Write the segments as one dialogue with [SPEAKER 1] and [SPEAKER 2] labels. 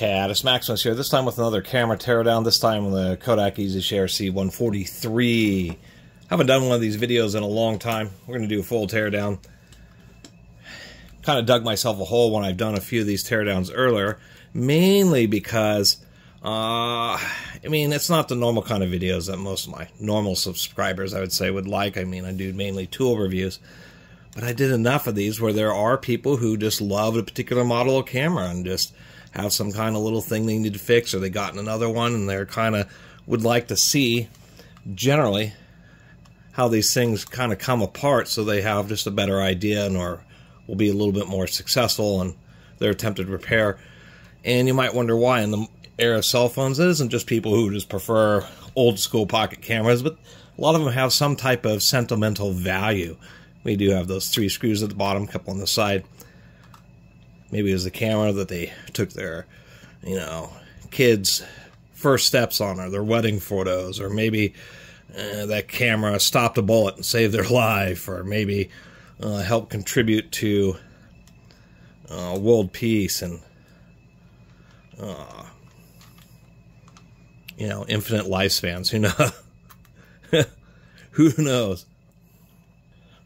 [SPEAKER 1] Okay, Catus Maximus here, this time with another camera teardown, this time with the Kodak EasyShare C143. Haven't done one of these videos in a long time. We're going to do a full teardown. Kind of dug myself a hole when I've done a few of these teardowns earlier, mainly because, uh, I mean, it's not the normal kind of videos that most of my normal subscribers, I would say, would like. I mean, I do mainly tool reviews. But I did enough of these where there are people who just love a particular model of camera and just have some kind of little thing they need to fix or they gotten another one and they're kind of would like to see generally how these things kind of come apart so they have just a better idea and or will be a little bit more successful in their attempted repair. And you might wonder why in the era of cell phones it isn't just people who just prefer old school pocket cameras, but a lot of them have some type of sentimental value. We do have those three screws at the bottom, couple on the side. Maybe it was the camera that they took their, you know, kids' first steps on, or their wedding photos, or maybe uh, that camera stopped a bullet and saved their life, or maybe uh, helped contribute to uh, world peace and, uh, you know, infinite lifespans. Who knows? Who knows?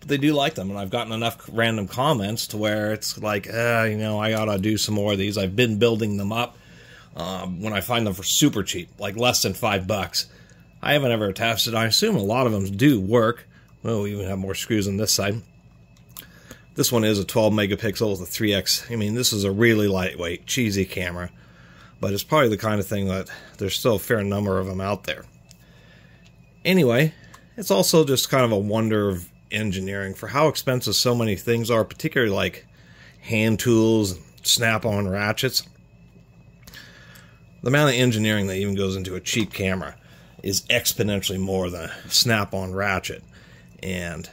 [SPEAKER 1] But they do like them, and I've gotten enough random comments to where it's like, uh, you know, I gotta do some more of these. I've been building them up um, when I find them for super cheap, like less than five bucks. I haven't ever tested. I assume a lot of them do work. Well, we even have more screws on this side. This one is a 12 megapixel with a 3x. I mean, this is a really lightweight, cheesy camera, but it's probably the kind of thing that there's still a fair number of them out there. Anyway, it's also just kind of a wonder of engineering for how expensive so many things are, particularly like hand tools, snap-on ratchets. The amount of engineering that even goes into a cheap camera is exponentially more than a snap-on ratchet. And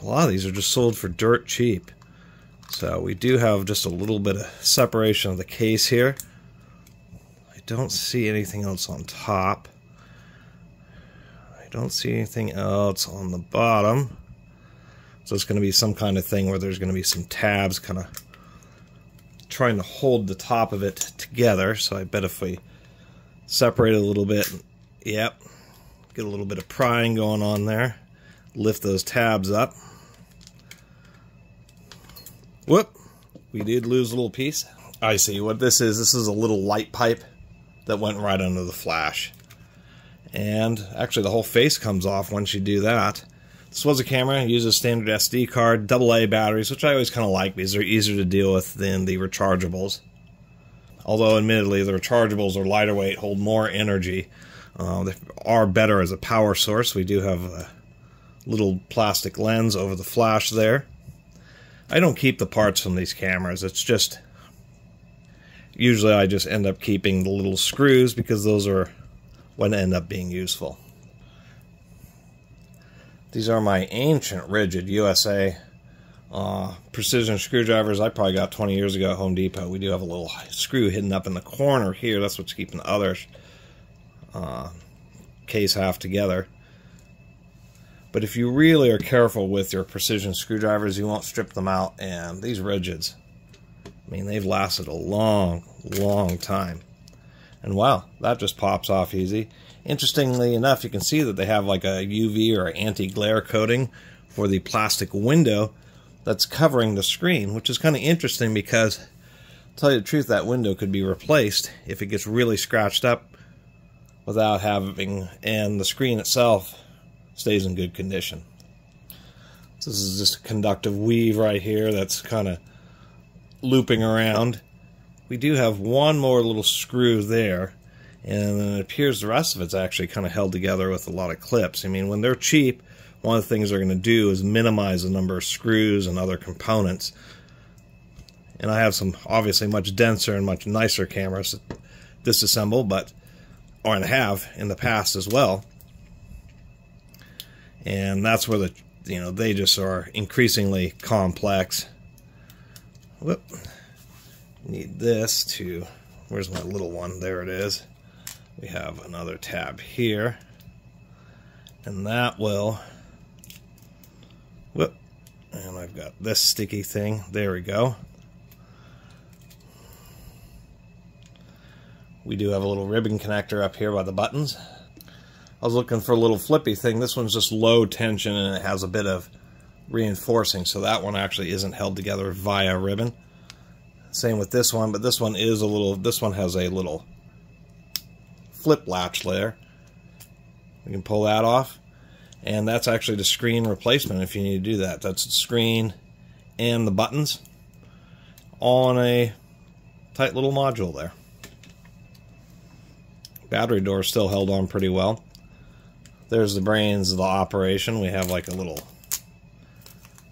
[SPEAKER 1] a lot of these are just sold for dirt cheap. So we do have just a little bit of separation of the case here. I don't see anything else on top don't see anything else on the bottom. So it's going to be some kind of thing where there's going to be some tabs kind of trying to hold the top of it together. So I bet if we separate it a little bit, yep, get a little bit of prying going on there. Lift those tabs up. Whoop, we did lose a little piece. I see what this is. This is a little light pipe that went right under the flash and actually the whole face comes off once you do that. This was a camera, uses standard SD card, AA batteries, which I always kind of like because they're easier to deal with than the rechargeables. Although, admittedly, the rechargeables are lighter weight, hold more energy. Uh, they are better as a power source. We do have a little plastic lens over the flash there. I don't keep the parts from these cameras. It's just... Usually I just end up keeping the little screws because those are would end up being useful. These are my ancient Ridgid USA uh, precision screwdrivers I probably got 20 years ago at Home Depot. We do have a little screw hidden up in the corner here. That's what's keeping the other uh, case half together. But if you really are careful with your precision screwdrivers, you won't strip them out. And these Ridgids, I mean, they've lasted a long, long time. And wow, that just pops off easy. Interestingly enough, you can see that they have like a UV or anti-glare coating for the plastic window that's covering the screen, which is kind of interesting because, to tell you the truth, that window could be replaced if it gets really scratched up without having, and the screen itself stays in good condition. This is just a conductive weave right here that's kind of looping around we do have one more little screw there, and it appears the rest of it's actually kind of held together with a lot of clips. I mean, when they're cheap, one of the things they're going to do is minimize the number of screws and other components. And I have some obviously much denser and much nicer cameras that disassemble, but or and have in the past as well. And that's where the you know they just are increasingly complex. Whoop need this to, where's my little one? There it is. We have another tab here. And that will, whoop, and I've got this sticky thing. There we go. We do have a little ribbon connector up here by the buttons. I was looking for a little flippy thing. This one's just low tension and it has a bit of reinforcing, so that one actually isn't held together via ribbon. Same with this one, but this one is a little, this one has a little flip latch there. We can pull that off. And that's actually the screen replacement if you need to do that. That's the screen and the buttons all in a tight little module there. Battery door still held on pretty well. There's the brains of the operation. We have like a little,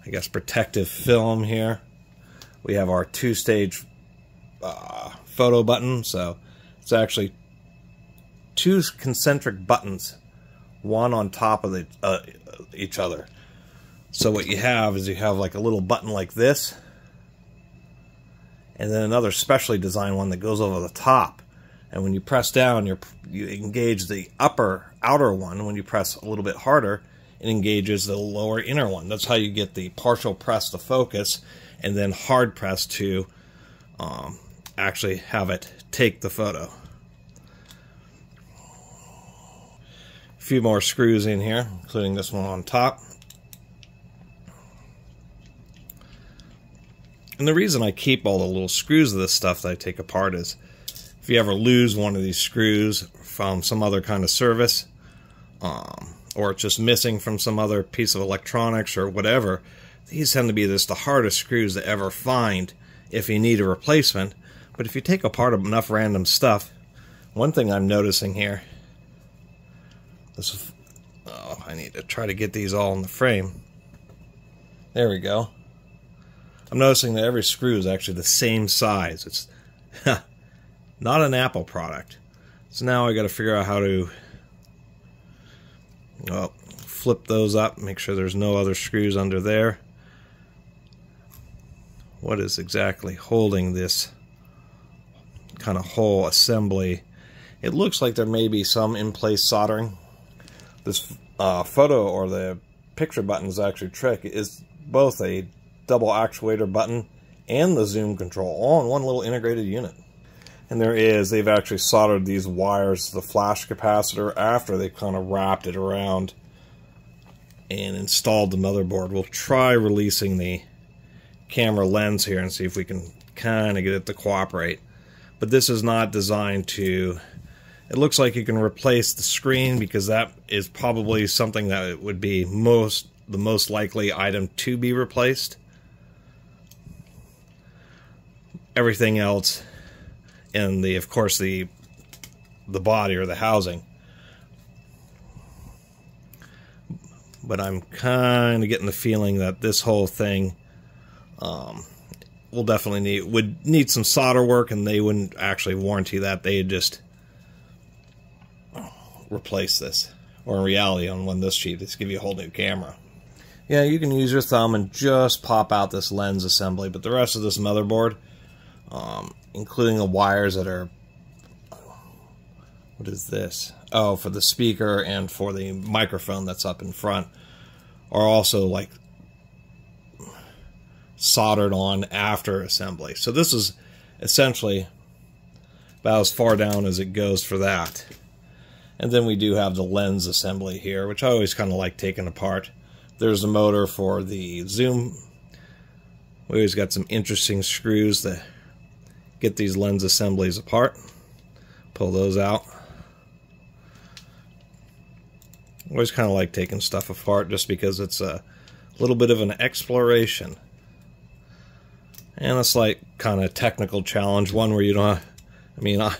[SPEAKER 1] I guess, protective film here. We have our two-stage uh, photo button, so it's actually two concentric buttons, one on top of the, uh, each other. So what you have is you have like a little button like this, and then another specially designed one that goes over the top. And when you press down, you you engage the upper outer one. When you press a little bit harder, it engages the lower inner one. That's how you get the partial press to focus, and then hard press to um, actually have it take the photo. A few more screws in here, including this one on top. And the reason I keep all the little screws of this stuff that I take apart is if you ever lose one of these screws from some other kind of service, um, or it's just missing from some other piece of electronics or whatever, these tend to be just the hardest screws to ever find if you need a replacement. But if you take apart enough random stuff, one thing I'm noticing here, this, oh, I need to try to get these all in the frame. There we go. I'm noticing that every screw is actually the same size. It's not an Apple product. So now I got to figure out how to well, flip those up, make sure there's no other screws under there. What is exactly holding this kind of whole assembly? It looks like there may be some in-place soldering. This uh, photo or the picture button is actually trick. is both a double actuator button and the zoom control all in one little integrated unit. And there is, they've actually soldered these wires to the flash capacitor after they kind of wrapped it around and installed the motherboard. We'll try releasing the camera lens here and see if we can kind of get it to cooperate. But this is not designed to... It looks like you can replace the screen because that is probably something that would be most the most likely item to be replaced everything else and the of course the the body or the housing but I'm kind of getting the feeling that this whole thing um, will definitely need would need some solder work and they wouldn't actually warranty that they'd just replace this or in reality on one this cheap just give you a whole new camera yeah you can use your thumb and just pop out this lens assembly but the rest of this motherboard um, including the wires that are what is this? Oh, for the speaker and for the microphone that's up in front are also like soldered on after assembly. So this is essentially about as far down as it goes for that. And then we do have the lens assembly here, which I always kind of like taking apart. There's a motor for the zoom. We always got some interesting screws that get these lens assemblies apart, pull those out. Always kind of like taking stuff apart just because it's a little bit of an exploration. And a slight kind of technical challenge, one where you don't, I mean, I,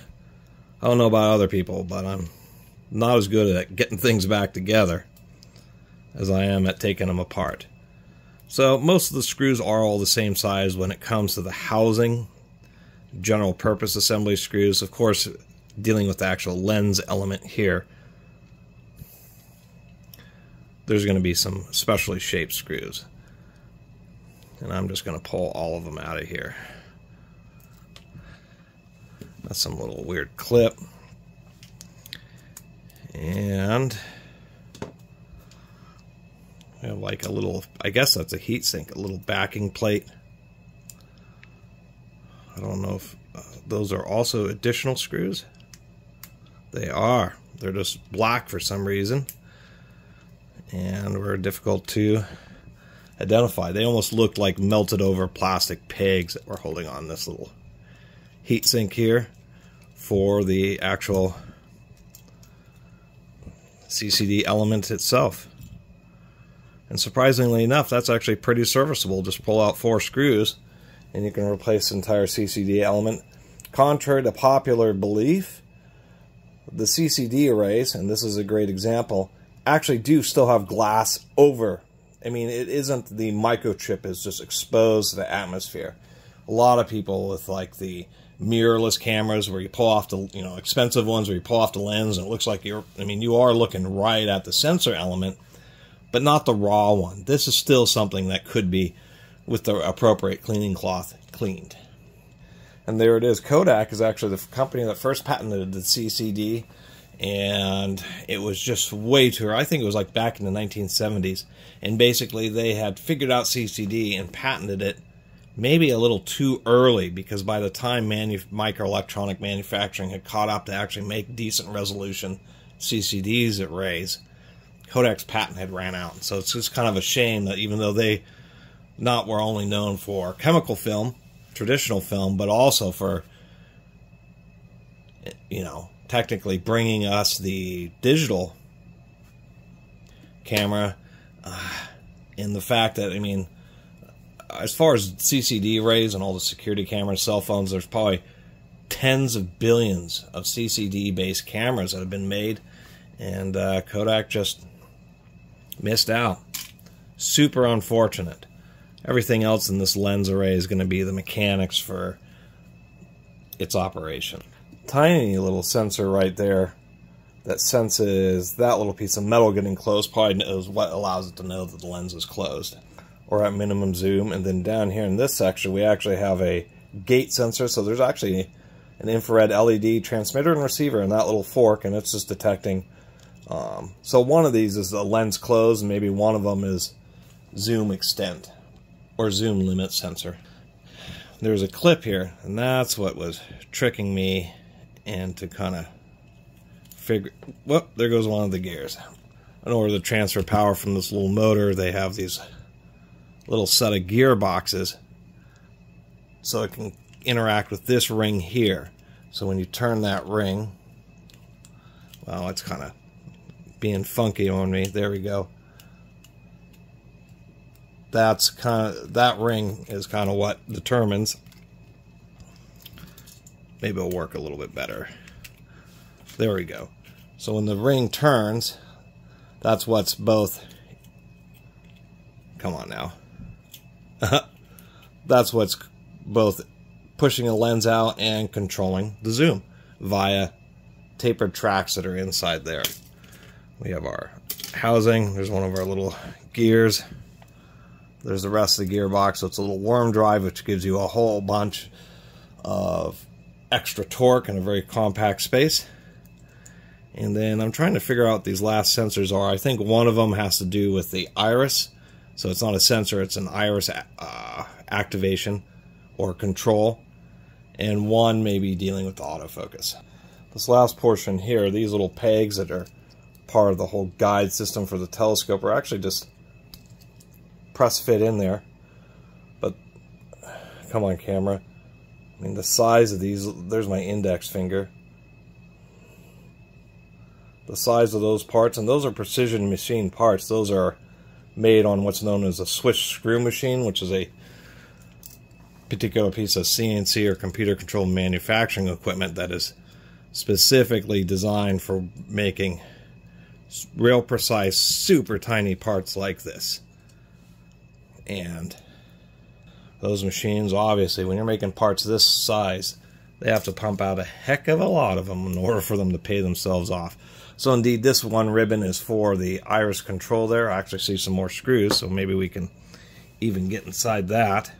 [SPEAKER 1] I don't know about other people, but I'm not as good at getting things back together as I am at taking them apart. So most of the screws are all the same size when it comes to the housing general purpose assembly screws. Of course, dealing with the actual lens element here, there's going to be some specially shaped screws. And I'm just going to pull all of them out of here. That's some little weird clip. And I have like a little, I guess that's a heat sink, a little backing plate. I don't know if uh, those are also additional screws. They are. They're just black for some reason. And were difficult to identify. They almost looked like melted over plastic pegs that were holding on this little heat sink here for the actual CCD element itself. And surprisingly enough, that's actually pretty serviceable. Just pull out four screws and you can replace the entire CCD element. Contrary to popular belief, the CCD arrays, and this is a great example, actually do still have glass over. I mean, it isn't the microchip is just exposed to the atmosphere. A lot of people with like the mirrorless cameras where you pull off the, you know, expensive ones where you pull off the lens and it looks like you're, I mean, you are looking right at the sensor element, but not the raw one. This is still something that could be, with the appropriate cleaning cloth, cleaned. And there it is. Kodak is actually the company that first patented the CCD, and it was just way too. I think it was like back in the 1970s, and basically they had figured out CCD and patented it maybe a little too early because by the time manu- microelectronic manufacturing had caught up to actually make decent resolution CCDs at rays, Kodak's patent had ran out. So it's just kind of a shame that even though they not were only known for chemical film, traditional film, but also for, you know, technically bringing us the digital camera. Uh, and the fact that, I mean, as far as CCD arrays and all the security cameras, cell phones, there's probably tens of billions of CCD based cameras that have been made. And uh, Kodak just missed out. Super unfortunate. Everything else in this lens array is going to be the mechanics for its operation. Tiny little sensor right there that senses that little piece of metal getting close probably knows what allows it to know that the lens is closed or at minimum zoom. And then down here in this section, we actually have a gate sensor. So there's actually an infrared LED transmitter and receiver in that little fork, and it's just detecting. Um, so one of these is the lens closed, and maybe one of them is zoom extent or zoom limit sensor. There's a clip here, and that's what was tricking me and to kind of figure. well, there goes one of the gears. In order to transfer power from this little motor, they have these little set of gearboxes so it can interact with this ring here. So when you turn that ring, well, it's kind of being funky on me. There we go that's kind of that ring is kind of what determines maybe it'll work a little bit better. There we go. So when the ring turns that's what's both come on now. That's what's both pushing a lens out and controlling the zoom via tapered tracks that are inside there. We have our housing. There's one of our little gears. There's the rest of the gearbox. So it's a little worm drive, which gives you a whole bunch of extra torque in a very compact space. And then I'm trying to figure out these last sensors are. I think one of them has to do with the iris. So it's not a sensor, it's an iris uh, activation or control. And one may be dealing with autofocus. This last portion here, these little pegs that are part of the whole guide system for the telescope are actually just press fit in there. But come on, camera. I mean, the size of these, there's my index finger. The size of those parts, and those are precision machine parts. Those are made on what's known as a Swiss screw machine, which is a particular piece of CNC or computer controlled manufacturing equipment that is specifically designed for making real precise, super tiny parts like this. And those machines, obviously, when you're making parts this size, they have to pump out a heck of a lot of them in order for them to pay themselves off. So indeed, this one ribbon is for the iris control there. I actually see some more screws, so maybe we can even get inside that.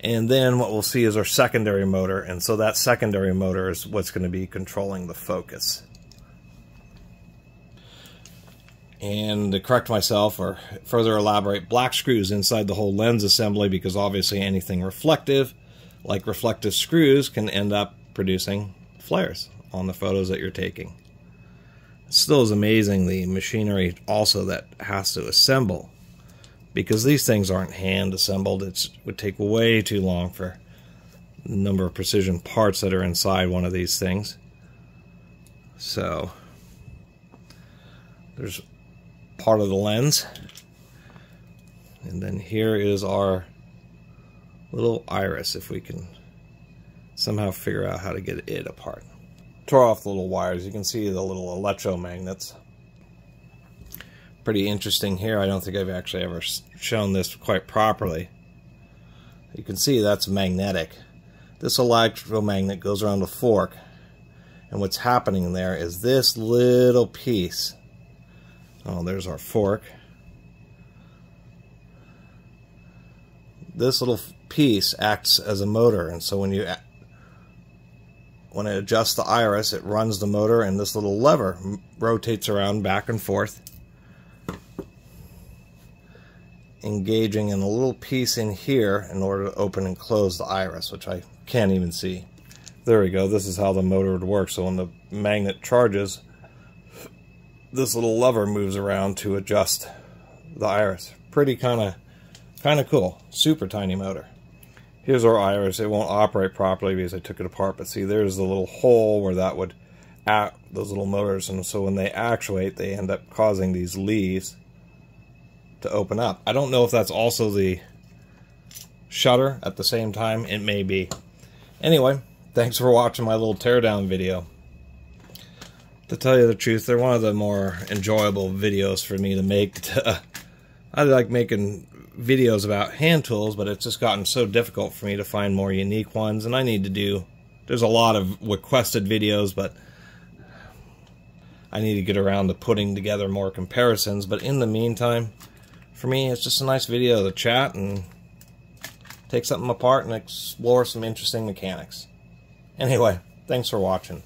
[SPEAKER 1] And then what we'll see is our secondary motor, and so that secondary motor is what's going to be controlling the focus. And to correct myself or further elaborate, black screws inside the whole lens assembly because obviously anything reflective, like reflective screws, can end up producing flares on the photos that you're taking. It still is amazing the machinery also that has to assemble because these things aren't hand assembled. It would take way too long for the number of precision parts that are inside one of these things. So there's part of the lens. And then here is our little iris if we can somehow figure out how to get it apart. Tore off the little wires. You can see the little electromagnets. Pretty interesting here. I don't think I've actually ever shown this quite properly. You can see that's magnetic. This electromagnet goes around the fork. And what's happening there is this little piece. Oh, there's our fork. This little piece acts as a motor. And so when you when it adjusts the iris, it runs the motor and this little lever rotates around back and forth, engaging in a little piece in here in order to open and close the iris, which I can't even see. There we go. This is how the motor would work. So when the magnet charges, this little lever moves around to adjust the iris. Pretty kind of kind of cool. Super tiny motor. Here's our iris. It won't operate properly because I took it apart, but see there's the little hole where that would act, those little motors, and so when they actuate, they end up causing these leaves to open up. I don't know if that's also the shutter at the same time. It may be. Anyway, thanks for watching my little teardown video. To tell you the truth, they're one of the more enjoyable videos for me to make. I like making videos about hand tools, but it's just gotten so difficult for me to find more unique ones, and I need to do. There's a lot of requested videos, but I need to get around to putting together more comparisons. But in the meantime, for me, it's just a nice video to chat and take something apart and explore some interesting mechanics. Anyway, thanks for watching.